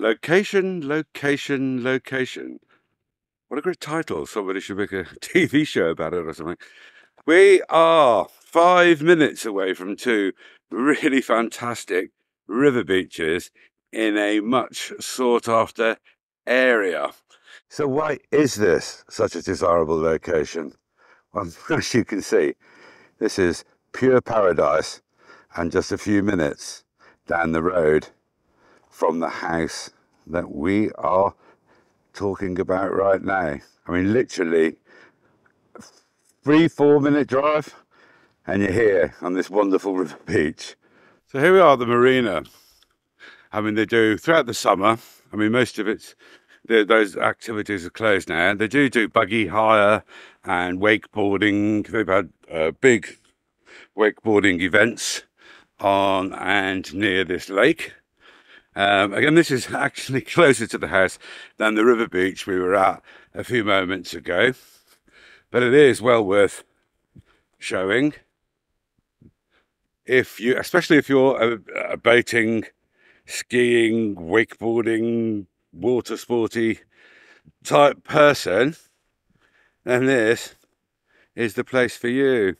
Location, location, location. What a great title. Somebody should make a TV show about it or something. We are five minutes away from two really fantastic river beaches in a much sought after area. So, why is this such a desirable location? Well, as you can see, this is pure paradise and just a few minutes down the road from the house that we are talking about right now. I mean, literally three, four minute drive, and you're here on this wonderful river beach. So here we are at the marina. I mean, they do throughout the summer. I mean, most of it's those activities are closed now. They do do buggy hire and wakeboarding. They've had uh, big wakeboarding events on and near this lake. Um, again, this is actually closer to the house than the river beach we were at a few moments ago, but it is well worth showing. If you, especially if you're a, a boating, skiing, wakeboarding, water sporty type person, then this is the place for you.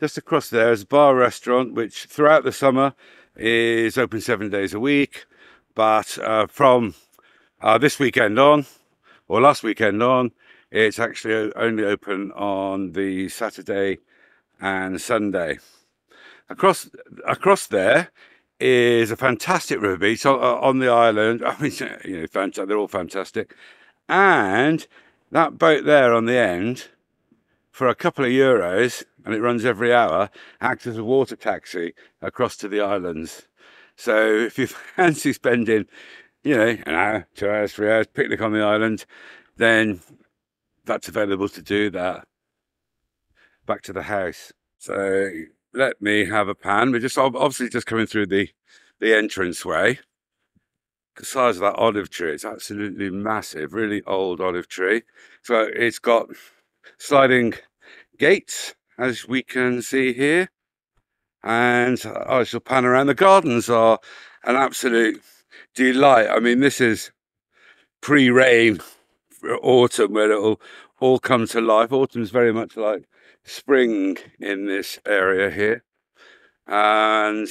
Just across there is a bar restaurant, which throughout the summer is open seven days a week. But uh, from uh, this weekend on, or last weekend on, it's actually only open on the Saturday and Sunday. Across across there is a fantastic river beach on, on the island. I mean, you know, fantastic, they're all fantastic. And that boat there on the end, for a couple of euros, and it runs every hour, acts as a water taxi across to the islands. So if you fancy spending, you know, an hour, two hours, three hours, picnic on the island, then that's available to do that. Back to the house. So let me have a pan. We're just obviously just coming through the, the entrance way. The size of that olive tree, it's absolutely massive, really old olive tree. So it's got sliding gates, as we can see here and I shall pan around. The gardens are an absolute delight. I mean, this is pre-rain autumn where it'll all come to life. Autumn's very much like spring in this area here. And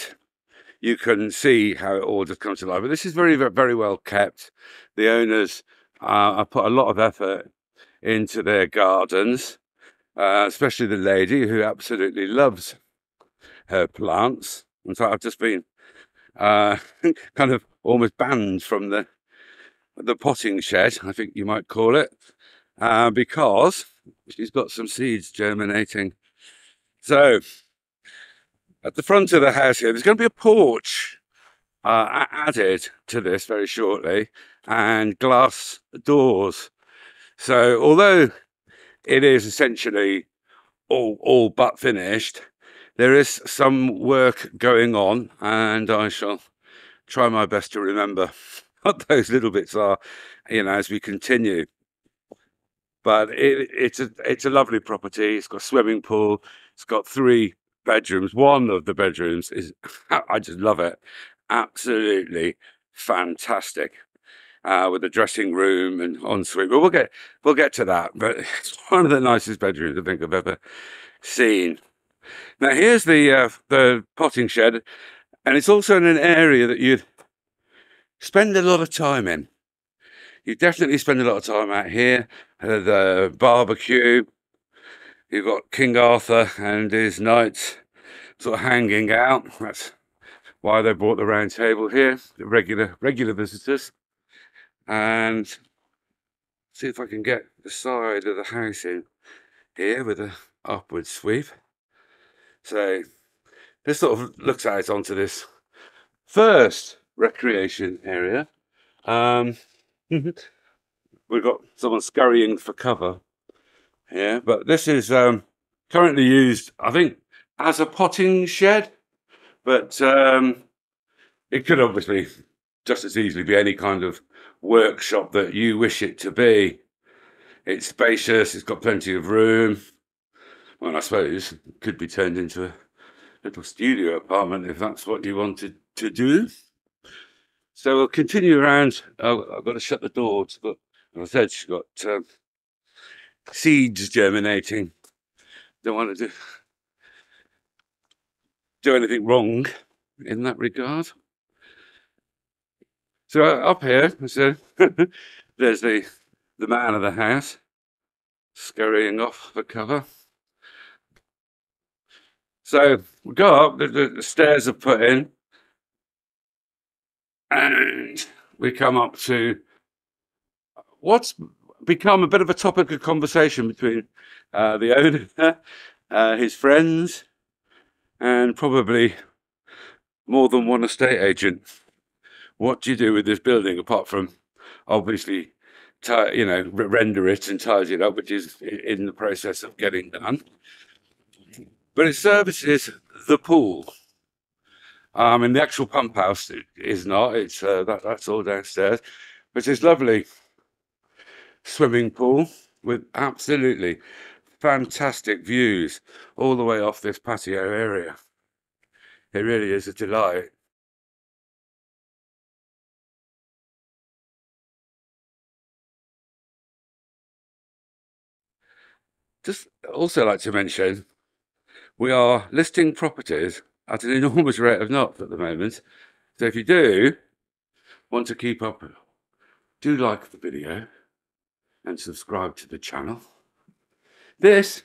you can see how it all just comes to life. But this is very, very well kept. The owners uh, put a lot of effort into their gardens, uh, especially the lady who absolutely loves her plants. And so I've just been uh, kind of almost banned from the the potting shed, I think you might call it, uh, because she's got some seeds germinating. So at the front of the house here, there's going to be a porch uh, added to this very shortly and glass doors. So although it is essentially all, all but finished, there is some work going on, and I shall try my best to remember what those little bits are, you know, as we continue. But it, it's a it's a lovely property. It's got a swimming pool. It's got three bedrooms. One of the bedrooms is I just love it. Absolutely fantastic. Uh, with a dressing room and ensuite. But we'll get we'll get to that. But it's one of the nicest bedrooms I think I've ever seen. Now here's the uh, the potting shed, and it's also in an area that you'd spend a lot of time in. You definitely spend a lot of time out here. Uh, the barbecue. You've got King Arthur and his knights sort of hanging out. That's why they brought the round table here, the regular regular visitors. And see if I can get the side of the house in here with a upward sweep. So this sort of looks out onto this first recreation area. Um, we've got someone scurrying for cover here, but this is um, currently used, I think, as a potting shed, but um, it could obviously just as easily be any kind of workshop that you wish it to be. It's spacious, it's got plenty of room, well, I suppose it could be turned into a little studio apartment if that's what you wanted to do. So we'll continue around. Oh, I've got to shut the door. But as I said, she's got um, seeds germinating. Don't want to do do anything wrong in that regard. So uh, up here, so there's the the man of the house scurrying off for cover. So we go up, the, the stairs are put in, and we come up to what's become a bit of a topic of conversation between uh, the owner, uh, his friends, and probably more than one estate agent. What do you do with this building apart from obviously, you know, render it and tidy it up, which is in the process of getting done. But it services the pool. Um, and the actual pump house is not. It's uh, that, that's all downstairs, but it's lovely swimming pool with absolutely fantastic views all the way off this patio area. It really is a delight. Just also like to mention, we are listing properties at an enormous rate of knots at the moment. So if you do want to keep up, do like the video and subscribe to the channel. This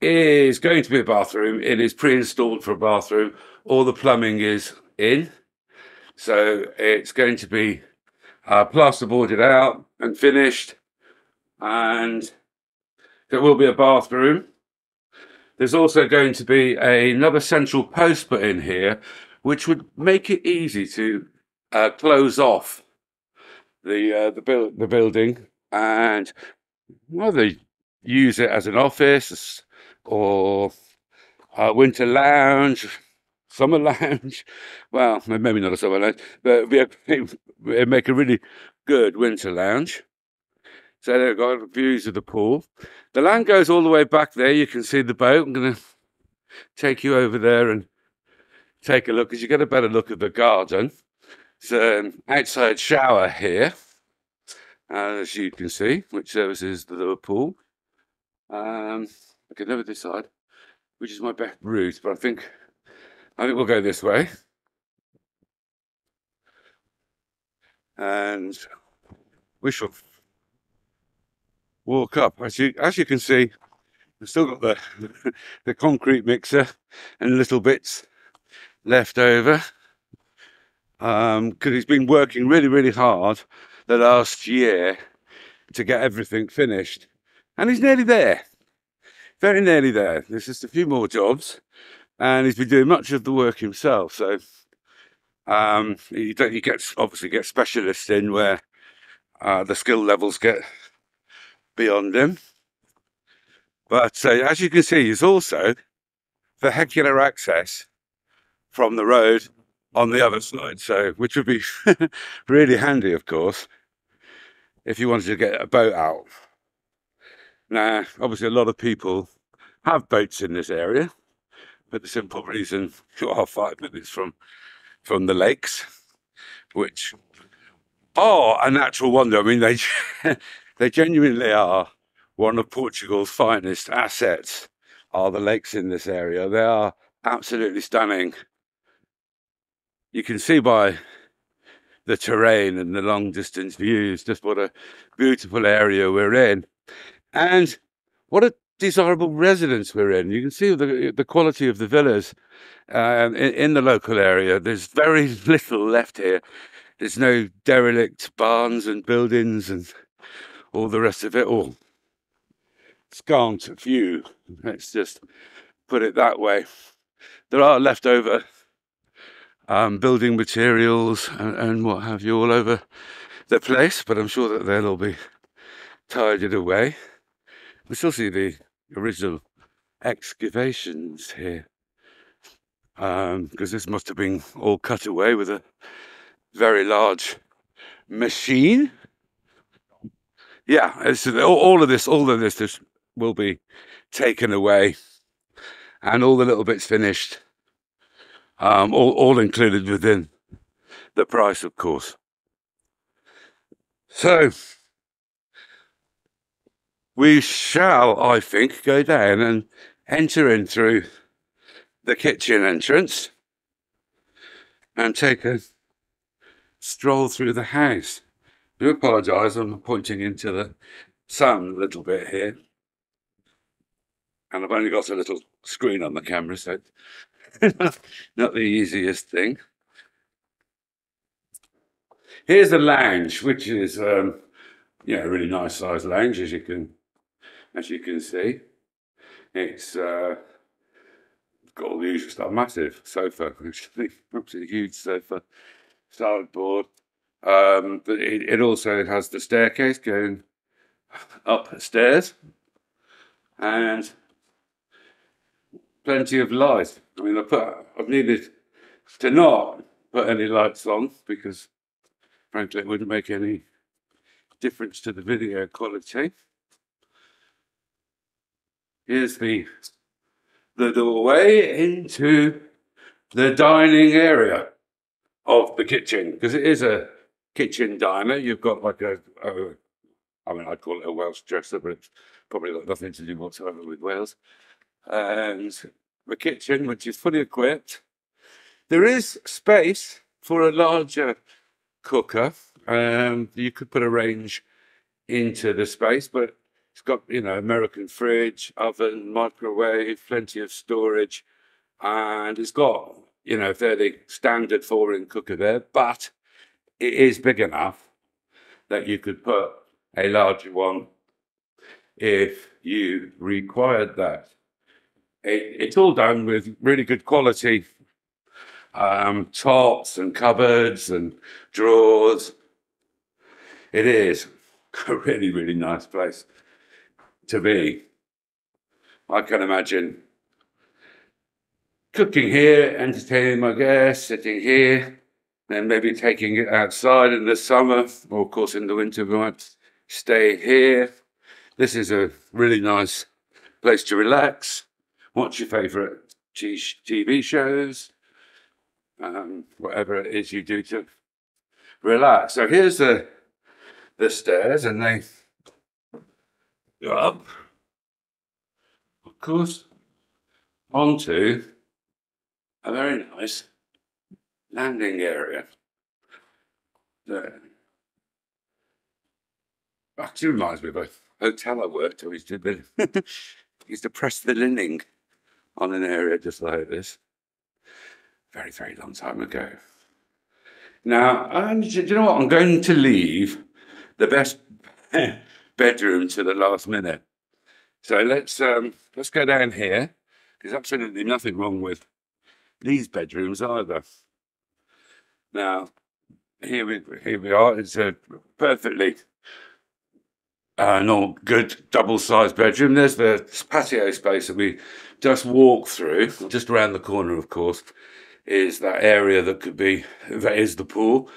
is going to be a bathroom. It is pre-installed for a bathroom. All the plumbing is in. So it's going to be uh, plasterboarded out and finished. And there will be a bathroom. There's also going to be a, another central post put in here, which would make it easy to uh, close off the uh, the, the building and well, they use it as an office or a winter lounge, summer lounge. Well, maybe not a summer lounge, but it'd make a really good winter lounge. So they've got views of the pool. The land goes all the way back there. You can see the boat. I'm going to take you over there and take a look because you get a better look at the garden. It's an outside shower here as you can see, which services the lower pool. Um, I can never decide which is my best route, but I think I think we'll go this way. And we shall walk up. As you as you can see, we've still got the the concrete mixer and little bits left over. Um, because he's been working really, really hard the last year to get everything finished. And he's nearly there. Very nearly there. There's just a few more jobs. And he's been doing much of the work himself. So um, he, he gets obviously gets specialists in where uh, the skill levels get beyond him. But uh, as you can see, he's also vehicular access from the road on the other side. So, which would be really handy, of course, if you wanted to get a boat out. Now, obviously, a lot of people have boats in this area, for the simple reason you are five minutes from from the lakes, which are a natural wonder. I mean, they they genuinely are one of Portugal's finest assets. Are the lakes in this area? They are absolutely stunning. You can see by the terrain and the long distance views. Just what a beautiful area we're in. And what a desirable residence we're in. You can see the, the quality of the villas um, in, in the local area. There's very little left here. There's no derelict barns and buildings and all the rest of it. All scant few. Let's just put it that way. There are leftover um, building materials and, and, what have you all over the place, but I'm sure that they'll all be tidied away. We still see the original excavations here because um, this must have been all cut away with a very large machine. Yeah, all of this, all of this, will be taken away and all the little bits finished um, all, all included within the price, of course. So, we shall, I think, go down and enter in through the kitchen entrance and take a stroll through the house. Do apologise, I'm pointing into the sun a little bit here. And I've only got a little screen on the camera, so not the easiest thing. Here's the lounge, which is um, yeah, a really nice sized lounge as you can as you can see. It's uh, got all the usual stuff, massive sofa, actually, absolutely huge sofa, sideboard. Um, it, it also has the staircase going upstairs and plenty of light. I mean, I put, I've needed to not put any lights on because, frankly, it wouldn't make any difference to the video quality. Here's the the doorway into the dining area of the kitchen because it is a kitchen diner. You've got like a, a I mean, I'd call it a Welsh dresser, but it's probably got nothing to do whatsoever with Wales. And the kitchen, which is fully equipped. There is space for a larger cooker. Um, you could put a range into the space, but it's got, you know, American fridge, oven, microwave, plenty of storage, and it's got, you know, fairly standard four-in cooker there, but it is big enough that you could put a larger one if you required that. It, it's all done with really good quality um, tops and cupboards and drawers. It is a really, really nice place to be. I can imagine cooking here, entertaining my guests, sitting here, then maybe taking it outside in the summer, or of course in the winter we might stay here. This is a really nice place to relax, watch your favourite TV shows, um, whatever it is you do to relax. So here's the the stairs, and they go up, of course, onto a very nice landing area. There. Actually reminds me of a hotel I worked. I used to, used to press the linen on an area just like this. Very, very long time ago. Now, and do you know what? I'm going to leave the best bedroom to the last minute. So let's um, let's go down here. There's absolutely nothing wrong with these bedrooms either. Now, here we here we are. It's a perfectly uh, normal, good double-sized bedroom. There's the patio space that we just walked through, just around the corner, of course, is that area that could be that is the pool,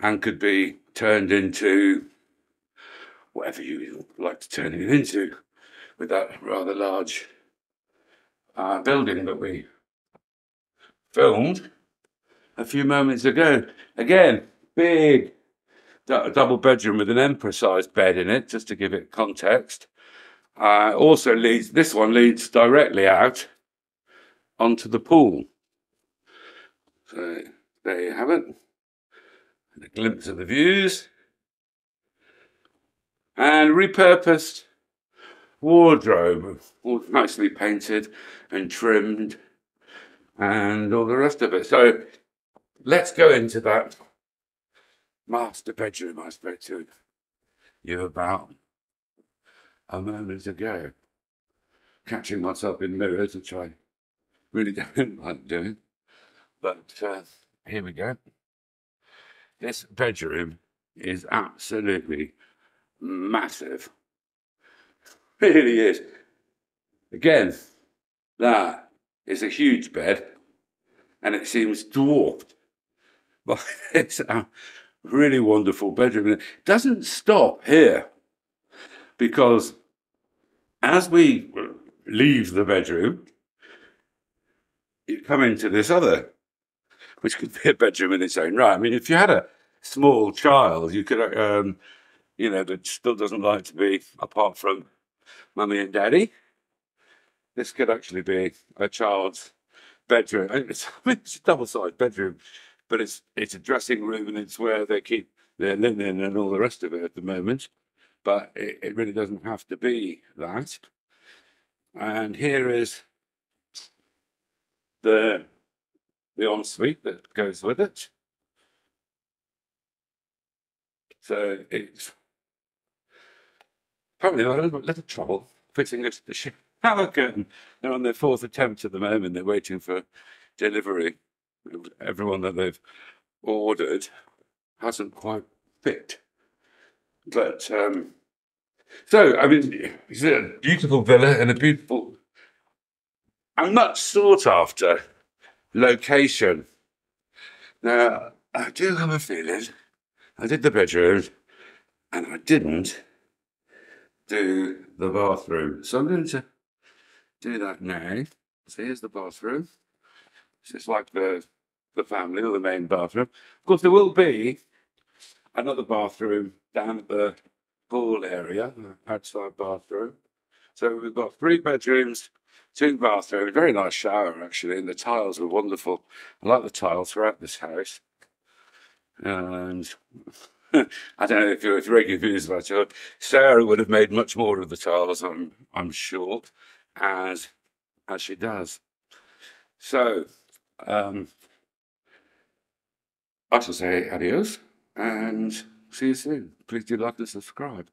and could be turned into whatever you like to turn it into with that rather large uh, building that we filmed a few moments ago. Again, big double bedroom with an emperor sized bed in it, just to give it context. Uh, also leads, this one leads directly out onto the pool. So there you have it. a glimpse of the views and repurposed wardrobe, all nicely painted and trimmed, and all the rest of it. So let's go into that master bedroom I spoke to you about a moment ago. Catching myself in mirrors, which I really don't like doing. But uh, here we go. This bedroom is absolutely massive. Really is. Again, that is a huge bed and it seems dwarfed by it's a really wonderful bedroom. It doesn't stop here because as we leave the bedroom, you come into this other which could be a bedroom in its own right. I mean, if you had a small child, you could, um, you know, that still doesn't like to be apart from mummy and daddy, this could actually be a child's bedroom. It's, I mean, it's a double-sized bedroom, but it's it's a dressing room and it's where they keep their linen and all the rest of it at the moment. But it, it really doesn't have to be that. And here is the the ensuite that goes with it. So it's probably a little, little trouble fitting it to the shower curtain. They're on their fourth attempt at the moment. They're waiting for delivery. Everyone that they've ordered hasn't quite fit. But um, so I mean, it's a beautiful villa and a beautiful and much sought after location. Now I do have a feeling I did the bedroom and I didn't do the bathroom. So I'm going to do that now. So here's the bathroom. Is like the the family or the main bathroom. Of course, there will be another bathroom down at the pool area, outside bathroom. So we've got three bedrooms, two bathrooms, a very nice shower actually, and the tiles were wonderful. I like the tiles throughout this house. And I don't know if you're, you're confused about it. Sarah would have made much more of the tiles, I'm, I'm sure, as, as she does. So, um, I shall say adios and see you soon. Please do like and subscribe.